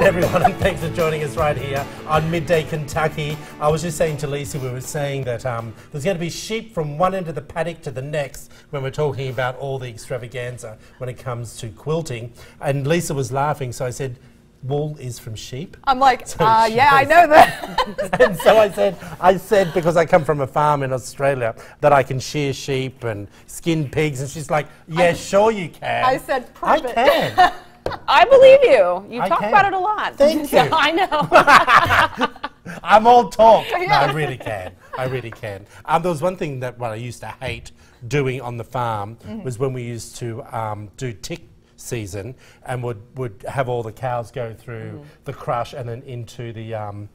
everyone, and thanks for joining us right here on Midday Kentucky. I was just saying to Lisa, we were saying that um, there's going to be sheep from one end of the paddock to the next when we're talking about all the extravaganza when it comes to quilting. And Lisa was laughing, so I said, wool is from sheep. I'm like, So uh, yeah, I know that. and so I said, I said because I come from a farm in Australia that I can shear sheep and skin pigs, and she's like, Yeah, sure you can. I said, I it." can. I believe you. You I talk can. about it a lot. Thank you. I know. I'm all talk. No, I really can. I really can. Um, there was one thing that what I used to hate doing on the farm Mm-hmm. was when we used to um, do tick season and would, would have all the cows go through Mm-hmm. the crush and then into the. Um,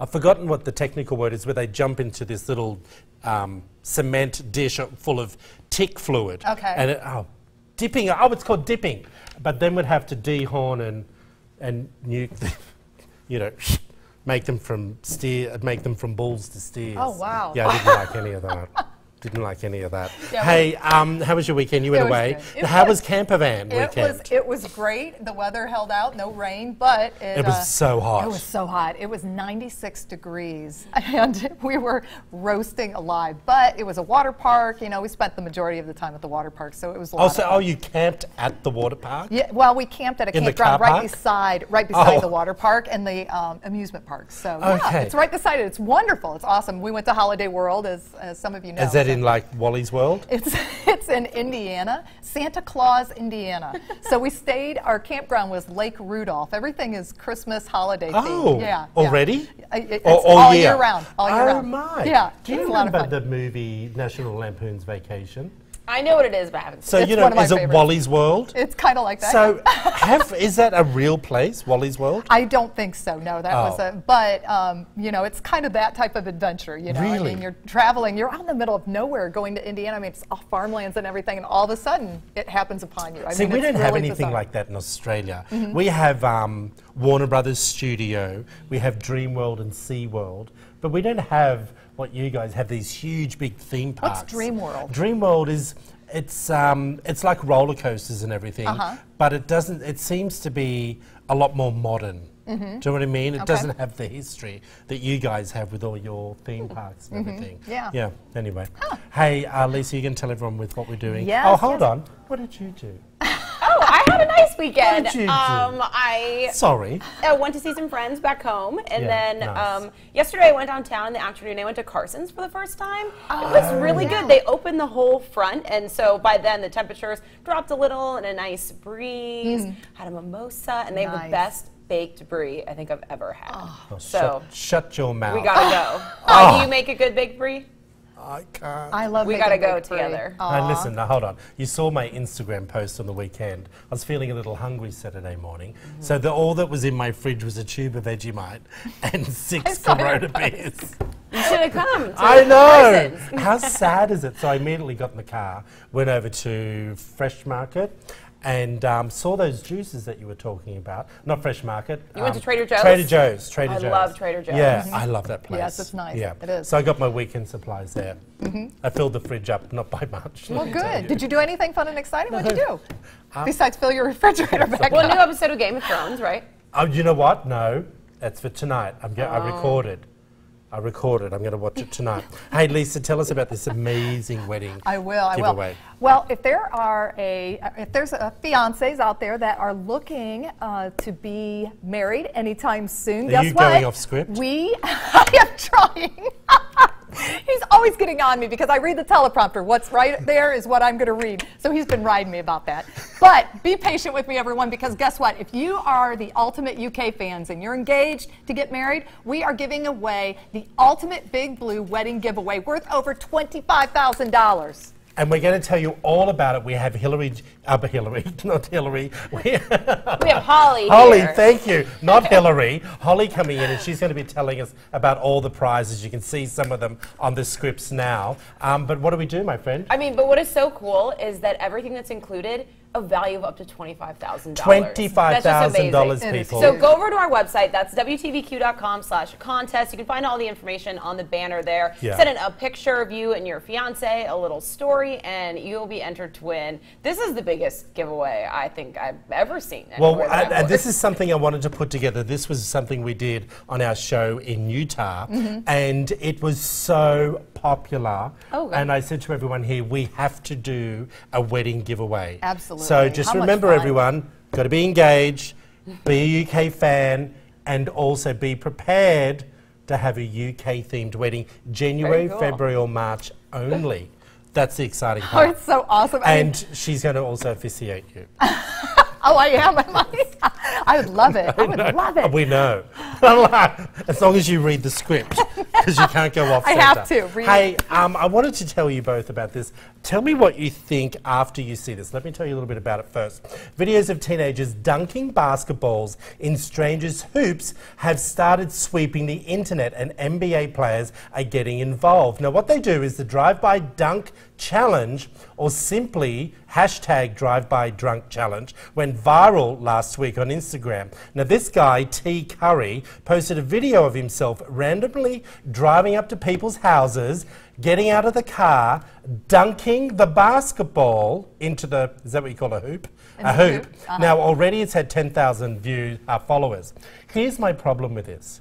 I've forgotten what the technical word is, where they jump into this little um, cement dish full of tick fluid. Okay. And it, oh, dipping. Oh, it's called dipping. But then we'd have to dehorn and and nuke, the, you know, make them from steer, make them from bulls to steers. Oh, wow. Yeah, I didn't like any of that. Didn't like any of that. Yeah, hey, um, how was your weekend? You went away. how was- was campervan It weekend? was it was great. The weather held out, no rain, but it, It was uh, so hot. It was so hot. It was 96 degrees, and we were roasting alive. But it was a water park. You know, we spent the majority of the time at the water park, so it was a lot. oh, of so fun. oh, you camped at the water park? Yeah, well, we camped at a In campground right beside, right beside Oh. the water park and the um, amusement park. So yeah, it's right beside it. It's wonderful. It's awesome. We went to Holiday World, as, as some of you know. Is that So- in like Wally's World? It's it's in Indiana, Santa Claus, Indiana. so we stayed. Our campground was Lake Rudolph. Everything is Christmas holiday Oh, themed. Yeah, yeah. already? I- it- Or it's all all year? year round. All year oh round. my! Yeah, Do you remember the movie National Lampoon's Vacation? I know what it is, but I haven't So It's you know, one of my is it. Wally's World? It's kind of like that. So, have is that a real place, Wally's World? I don't think so. No, that was Oh. a. But um, you know, it's kind of that type of adventure. You know, I mean, you're traveling. You're out in the middle of nowhere, going to Indiana. I mean, it's all farmlands and everything, and all of a sudden, it happens upon you. I See, mean, we don't have anything bizarre. like that in Australia. Mm-hmm. We have um, Warner Brothers Studio, we have Dream World and SeaWorld, but we don't have what you guys have. These huge, big theme parks. What's. Dreamworld? Dreamworld is it's um, it's like roller coasters and everything, Uh-huh. but it doesn't. It seems to be a lot more modern. Do you know what I mean? It. Okay. doesn't have the history that you guys have with all your theme parks and everything. Mm-hmm. Yeah. Yeah. Anyway, hey, uh, Lisa, you can tell everyone with what we're doing. Yes, oh, hold yes. on. What did you do? Oh, I had a nice weekend. What did you do? Um, I Sorry. uh, went to see some friends back home, and Yeah, then nice. um, yesterday I went downtown in the afternoon. I went to Carson's for the first time. it was really yeah. good. They opened the whole front, and so by then the temperatures dropped a little, and a nice breeze. Had a mimosa, and they have the best baked brie I think I've ever had. Oh, so shut, shut your mouth. we gotta go. Oh. Uh, do you make a good baked brie? I can't. I love. We gotta go baked brie. together. Now listen, now hold on. You saw my Instagram post on the weekend. I was feeling a little hungry Saturday morning, Mm-hmm. so the, all that was in my fridge was a tube of Vegemite and six saw your Corona beers. You should have come. To I know. How sad is it? So I immediately got in the car, went over to Fresh Market. And um, saw those juices that you were talking about. Not Fresh Market. You went um, to Trader Joe's? Trader Joe's. Trader I Joe's. love Trader Joe's. Yeah, I love that place. Yes, it's nice. Yeah, It is. So I got my weekend supplies there. I filled the fridge up, not by much. Well, me tell good. Did you do anything fun and exciting? What'd you do? Uh, Besides fill your refrigerator back up. Well, up. new episode of Game of Thrones, right? Oh, you know what? No, that's for tonight. I'm go- I Oh. recorded. I recorded. I'm going to watch it tonight. hey, Lisa, tell us about this amazing wedding. I will. I will. Well, if there are a if there's a fiancés out there that are looking uh, to be married anytime soon, Are guess you what? going off script? We I am trying. He's always getting on me because I read the teleprompter. What's right there is what I'm going to read. So he's been riding me about that. But be patient with me, everyone, because guess what? If you are the ultimate UK fans and you're engaged to get married, we are giving away the ultimate Big Blue wedding giveaway worth over $25,000. And we're going to tell you all about it. We have Hillary, uh, Hillary, not Hillary. We We have Holly. Holly, here. thank you. Not Hillary. Holly coming in, and she's going to be telling us about all the prizes. You can see some of them on the scripts now. Um, but what do we do, my friend? I mean, but what is so cool is that everything that's included a value of up to $25,000. Twenty-five thousand dollars, It is people. So go over to our website. That's WTVQ.com slash contest. You can find all the information on the banner there. Yeah. Send in a picture of you and your fiance, a little story, and you'll be entered to win. This is the biggest giveaway I think I've ever seen. Well, before. and this is something I wanted to put together. This was something we did on our show in Utah, mm-hmm. and it was so popular. Oh, and I said to everyone here, we have to do a wedding giveaway. Absolutely. So just How remember, everyone, got to be engaged, be a UK fan, and also be prepared to have a UK themed wedding, January, cool. February, or March only. That's the exciting oh, part. Oh, it's so awesome. I mean, and she's going to also officiate you. oh, I am. Am I? I would love it. I would love it. We know. as long as you read the script, because you can't go off. I have centre. to, read Hey, um, I wanted to tell you both about this. Tell me what you think after you see this. Let me tell you a little bit about it first. Videos of teenagers dunking basketballs in strangers' hoops have started sweeping the internet, and NBA players are getting involved. Now, what they do is the drive-by dunk challenge, or simply hashtag drive-by drunk challenge, went viral last week on Instagram. Now, this guy, T. Curry, posted a video of himself randomly driving up to people's houses, getting out of the car, dunking the basketball into the, is that what you call a hoop? a hoop. hoop, uh-huh. Now, already it's had 10,000 view uh, followers. Here's my problem with this.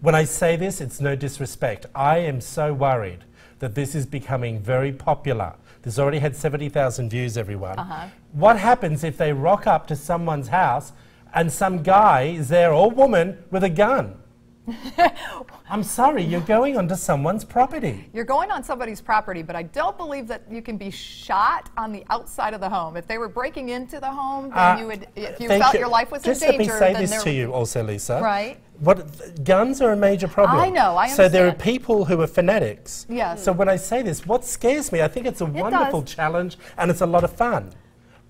When I say this, it's no disrespect. I am so worried that this is becoming very popular. This already had 70,000 views, everyone. Uh-huh. What happens if they rock up to someone's house and some guy is there, or woman, with a gun? I'm sorry, you're going onto someone's property. You're going on somebody's property, but I don't believe that you can be shot on the outside of the home. If they were breaking into the home, then Uh, you would. If you felt your life was Just in let me say this to you also, Lisa. Right. What guns are a major problem. I know, I So there are people who are fanatics. Yes. So when I say this, what scares me, I think it's a wonderful does. challenge and it's a lot of fun.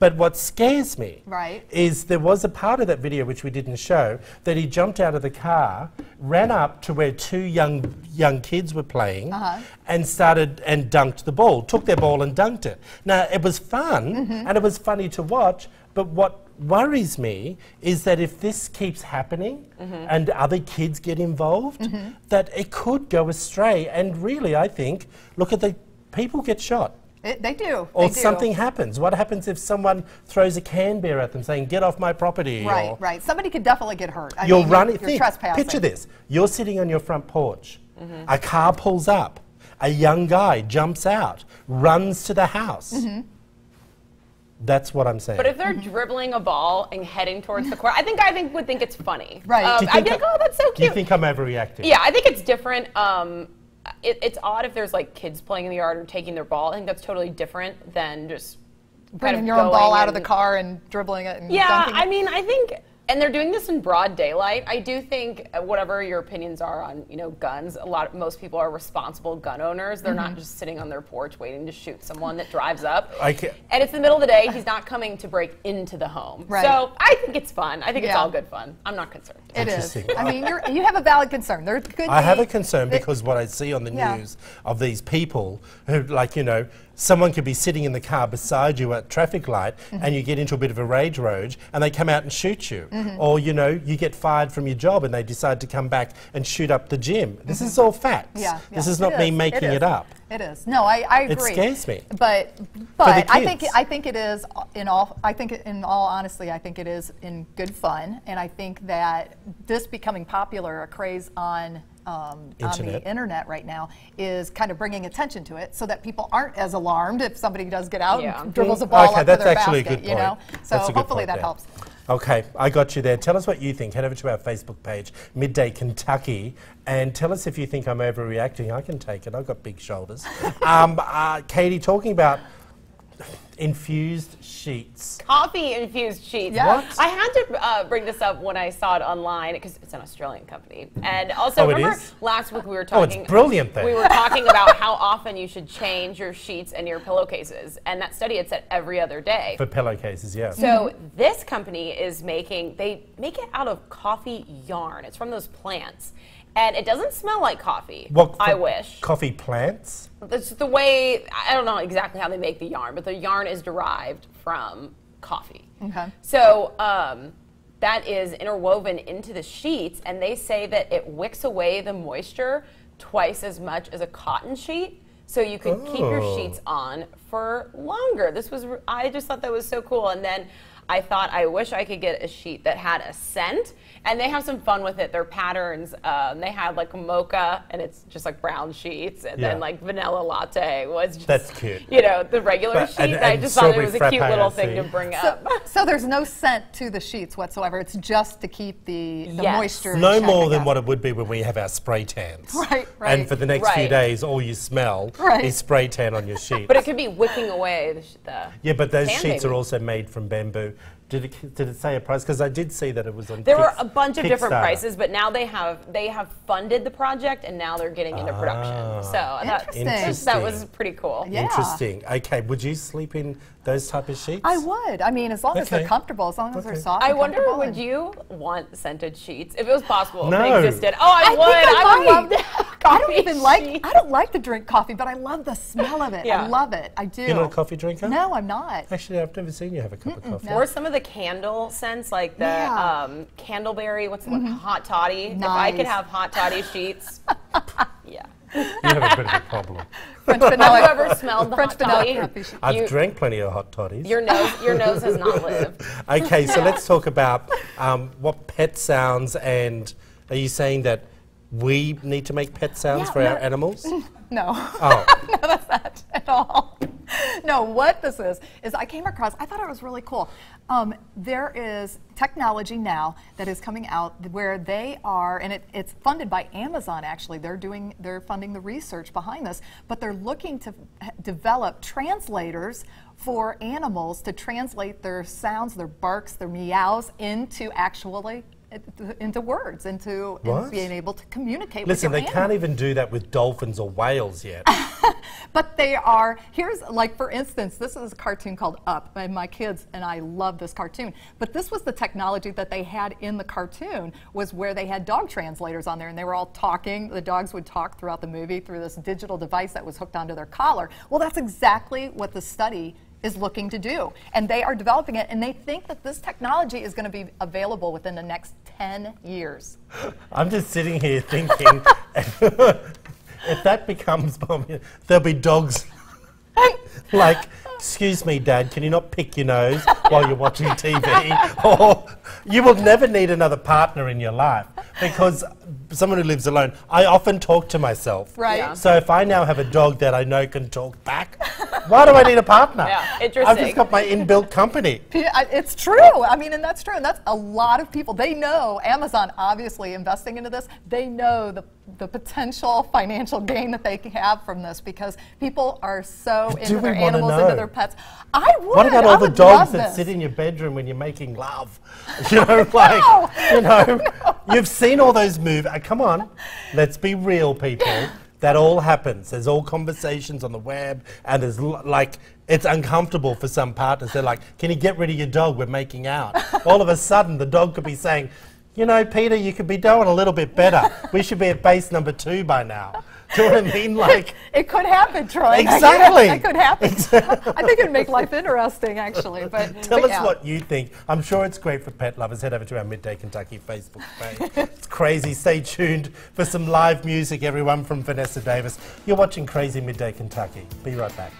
But what scares me Right. is there was a part of that video which we didn't show that he jumped out of the car, ran up to where two young young kids were playing, Uh-huh. and started and dunked the ball. Took their ball and dunked it. Now it was fun Mm-hmm. and it was funny to watch. But what worries me is that if this keeps happening Mm-hmm. and other kids get involved, that it could go astray. And really, I think, look at the people get shot. It, they do. Or they do. something happens. What happens if someone throws a Canberra at them saying, get off my property? Right, or right. Somebody could definitely get hurt. I You're mean, running. You're, think, trespassing. picture this. You're sitting on your front porch. Mm-hmm. A car pulls up. A young guy jumps out, runs to the house. Mm-hmm. That's what I'm saying. But if they're dribbling a ball and heading towards the court, I think I think would think it's funny. Right. Um, I'd be think like, oh, that's so cute. Do you cute. think I'm overreacting? Yeah, I think it's different. Um, it, it's odd if there's like kids playing in the yard or taking their ball. I think that's totally different than just Bringing your own ball out of the car and dribbling it and Yeah, I mean, I think, and they're doing this in broad daylight. I do think, uh, whatever your opinions are on, you know, guns, a lot, most people are responsible gun owners. They're Mm-hmm. not just sitting on their porch waiting to shoot someone that drives up. I ca- and it's the middle of the day. He's not coming to break into the home. Right. So I think it's fun. I think it's all good fun. I'm not concerned. It is. I mean, you're, you have a valid concern. There could I have a concern it- because what I see on the Yeah. news of these people who, like, you know, someone could be sitting in the car beside you at traffic light Mm-hmm. and you get into a bit of a rage road and they come out and shoot you. Mm-hmm. Or, you know, you get fired from your job and they decide to come back and shoot up the gym. This is all facts. Mm-hmm. Yeah, This yeah, is not it me is, making is. it up. It is. No, I, I It scares me. But but I think. I think it is in all I think in all honestly I think it is in good fun and I think that this becoming popular a craze on um, on the internet right now is kind of bringing attention to it so that people aren't as alarmed if somebody does get out Yeah. and dribbles a ball okay, up that's to their actually basket, a good point. you know. So That's a hopefully point that there. helps. Okay, I got you there. Tell us what you think. Head over to our Facebook page, Midday Kentucky, and tell us if you think I'm overreacting. I can take it. I've got big shoulders. um, uh, Katie, talking about infused sheets. Coffee infused sheets. Yeah. What? I had to uh, bring this up when I saw it online because it's an Australian company. And also, Oh, remember is? last week we were talking. Oh, it's talking. brilliant then. We were talking about how often you should change your sheets and your pillowcases. And that study had said every other day. For pillowcases, yeah. So this company is making they make it out of coffee yarn. It's from those plants. And it doesn't smell like coffee. What I wish. Coffee plants? It's the way I don't know exactly how they make the yarn, but the yarn is derived from coffee. Okay. So um, that is interwoven into the sheets, and they say that it wicks away the moisture twice as much as a cotton sheet. So you could keep your Oh. sheets on for longer. This was I just thought that was so cool, and then. I thought I wish I could get a sheet that had a scent, and they have some fun with it. Their patterns, um, they had like mocha, and it's just like brown sheets, and Yeah. then like vanilla latte was just That's cute. you know, the regular But- sheet. and- I just thought it was a cute little I thing to bring So, up. so there's no scent to the sheets whatsoever. It's just to keep the, the Yes. moisture. No in more than guess. what it would be when we have our spray tans. Right, And right. And for the next few days, all you smell Right. is spray tan on your sheet. But it could be wicking away the. sh- the yeah, but those sheets maybe. are also made from bamboo. Did it, did it say a price? Because I did see that it was on. There were a bunch of different prices, but now they have they have funded the project and now they're getting into Ah. production. So that, Interesting. that was pretty cool. Yeah. Interesting. Okay, would you sleep in those type of sheets? I would. I mean, as long as they're comfortable, as long as they're soft. I wonder, would you want scented sheets if it was possible? If No. they existed. Oh, I, I would. think I, I would love to have I don't even like. sheets. I don't like to drink coffee, but I love the smell of it. I love it. I do. You're not a coffee drinker? No, I'm not. Actually, I've never seen you have a cup of coffee. Or some of the candle scents, like the Yeah. um, candleberry. What's the one? Hot toddy. If I could have hot toddy sheets, yeah. You have a bit of a problem. French Have vanilla. you ever smelled the French hot vanilla toddy? coffee sheet. I've You- drank plenty of hot toddies. Your nose, your nose has not lived. Okay, so let's talk about um, what pet sounds and are you saying that we need to make pet sounds Yeah, for our animals? No. Oh, no, that's not at all. No, what this is, is I came across, I thought it was really cool. Um, there is technology now that is coming out where they are, and it, it's funded by Amazon actually. They're doing, they're funding the research behind this, but they're looking to develop translators for animals to translate their sounds, their barks, their meows into actually into words, into being able to communicate listen, they your can't even do that with dolphins or whales yet. But they are, here's like for instance, this is a cartoon called Up, and my kids and I love this cartoon. But this was the technology that they had in the cartoon was where they had dog translators on there and they were all talking. The dogs would talk throughout the movie through this digital device that was hooked onto their collar. Well, that's exactly what the study is looking to do. And they are developing it and they think that this technology is going to be available within the next 10 years. I'm just sitting here thinking if that becomes popular, there'll be dogs like, excuse me, Dad, can you not pick your nose while you're watching TV? or you will never need another partner in your life because someone who lives alone, I often talk to myself. Right. Yeah. So if I now have a dog that I know can talk back, why do I need a partner? Yeah, interesting. I've just got my inbuilt company. P- I- It's true. I mean, and that's true. And that's a lot of people. They know Amazon obviously investing into this. They know the the potential financial gain that they can have from this because people are so But into their animals, know? into their pets. I would. What about I all the dogs that this. sit in your bedroom when you're making love? You know, like, you know, you've seen all those movies. Uh, come on, let's be real, people. That all happens. There's all conversations on the web, and there's like, it's uncomfortable for some partners. They're like, can you get rid of your dog? We're making out. all of a sudden, the dog could be saying, you know, Peter, you could be doing a little bit better. We should be at base number two by now. Do you know what I mean? Like, It could happen, Troy. Exactly. It could happen. I think it'd make life interesting, actually. But Tell but us yeah. what you think. I'm sure it's great for pet lovers. Head over to our Midday Kentucky Facebook page. it's crazy. Stay tuned for some live music, everyone, from Vanessa Davis. You're watching Crazy Midday Kentucky. Be right back.